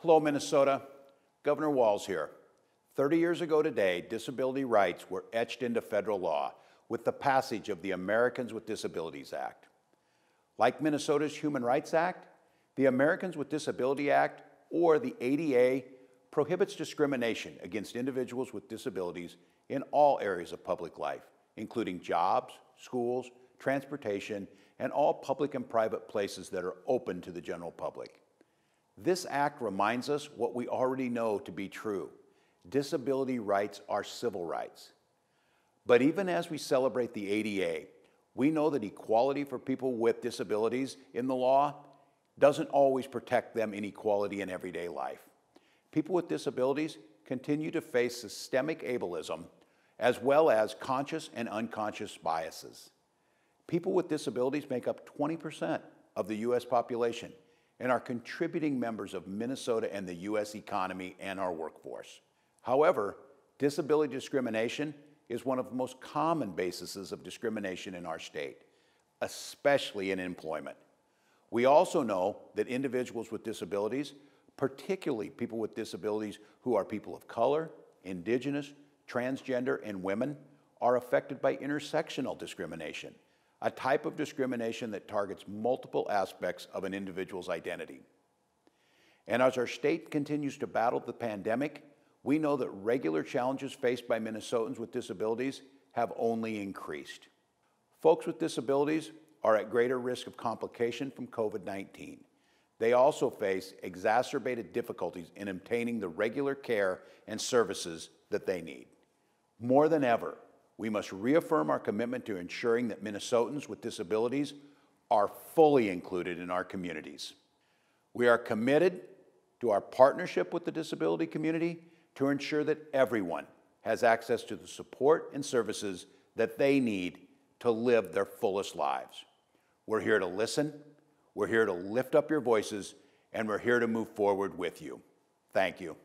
Hello, Minnesota. Governor Walz here. 30 years ago today, disability rights were etched into federal law with the passage of the Americans with Disabilities Act. Like Minnesota's Human Rights Act, the Americans with Disability Act, or the ADA, prohibits discrimination against individuals with disabilities in all areas of public life, including jobs, schools, transportation, and all public and private places that are open to the general public. This act reminds us what we already know to be true. Disability rights are civil rights. But even as we celebrate the ADA, we know that equality for people with disabilities in the law doesn't always protect them in equality in everyday life. People with disabilities continue to face systemic ableism as well as conscious and unconscious biases. People with disabilities make up 20% of the U.S. population and are contributing members of Minnesota and the U.S. economy and our workforce. However, disability discrimination is one of the most common bases of discrimination in our state, especially in employment. We also know that individuals with disabilities, particularly people with disabilities who are people of color, indigenous, transgender, and women, are affected by intersectional discrimination, a type of discrimination that targets multiple aspects of an individual's identity. And as our state continues to battle the pandemic, we know that regular challenges faced by Minnesotans with disabilities have only increased. Folks with disabilities are at greater risk of complication from COVID 19. They also face exacerbated difficulties in obtaining the regular care and services that they need. More than ever, we must reaffirm our commitment to ensuring that Minnesotans with disabilities are fully included in our communities. We are committed to our partnership with the disability community to ensure that everyone has access to the support and services that they need to live their fullest lives. We're here to listen, we're here to lift up your voices, and we're here to move forward with you. Thank you.